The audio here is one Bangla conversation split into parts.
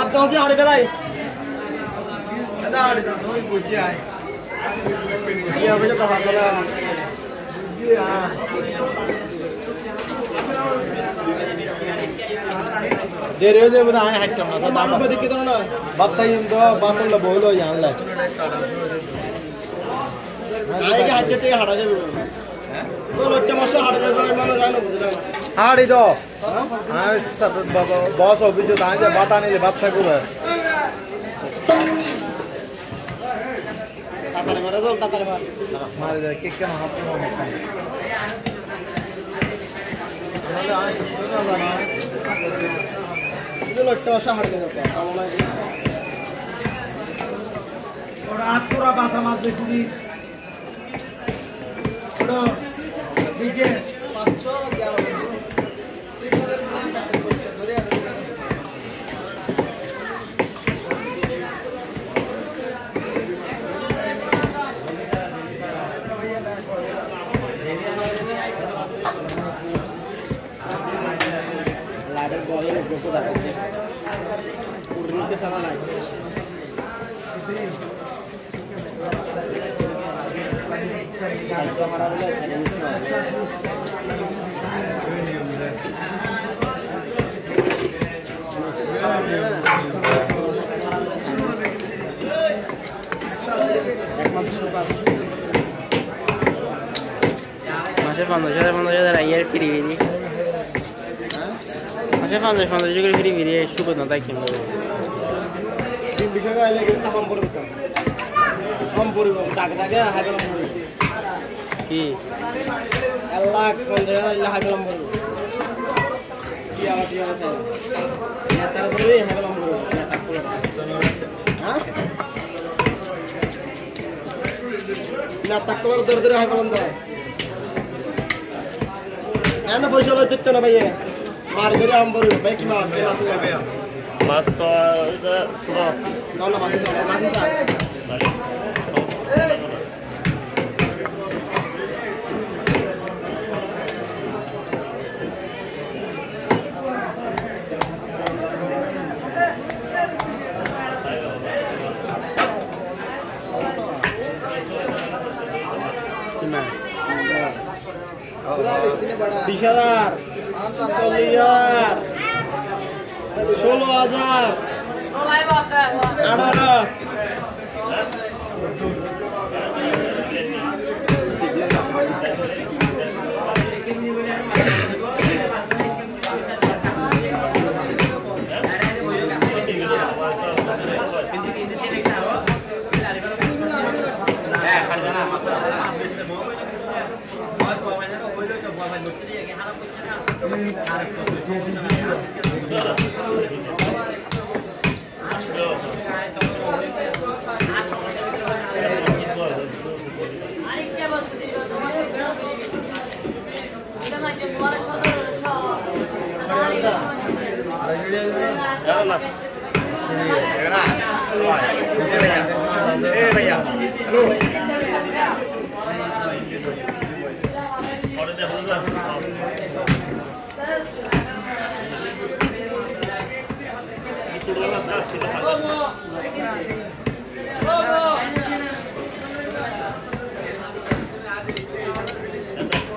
সাবধান আছে হাড়ে বেলায় কি হবে তো হাত বেলা দেরি হয়ে যাবে না আমি হাঁটতাম না মানুষ দেখি তো না বাত্তাই তো বাতুল্লা বইলো জানলে আগে হাঁটতে থেকে হাঁটা যাবে হাঁড়ি তো। বস অভিযোগ আমি বাতা নিলে বাদ থাকবে মারা যায় কে কেন হাত হাঁটতে যাবে ওরা হাত তোরা বাসা মাছ বেশিস বিজে লাইটের বলে যোগ্য দেখাচ্ছে পূর্ণিতে সারা নাই কালকে মারা বলে সাইডে মিশতে হবে মাসে পঞ্চাশ হাজার পঞ্চাশ হাজার আইয়ার ফ্রি ফ্রি মাসে পঞ্চাশ পঞ্চাশ করে ফ্রি ফ্রি সুখত না তাই কিনবো তিন বিষয় আইলে কিন্তু কম পড়বে কম দাগে হাই কলম পড়বে কি? এক লাখ পঞ্চাশ হাজার হাই কলম পড়বে কি আবার কি আছে নেতারা ধরে হাই কলম পড়বে নেতা পড়বে হ্যাঁ? নেতা করে ধরে ধরে হাই কলম দেয়। এনে পয়সা লই দিতে না ভাইয়ে। মার ধরে আম ভাই কি মাছ কি মাছ মাছ তো মাছ বিশ হাজার চল্লিশ হাজার ষোলো হাজার আঠারো। भैया हेलो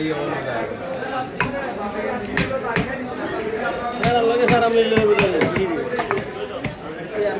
ये और मज़ा आएगा सर अल्लाह के सारा मिल लो। यार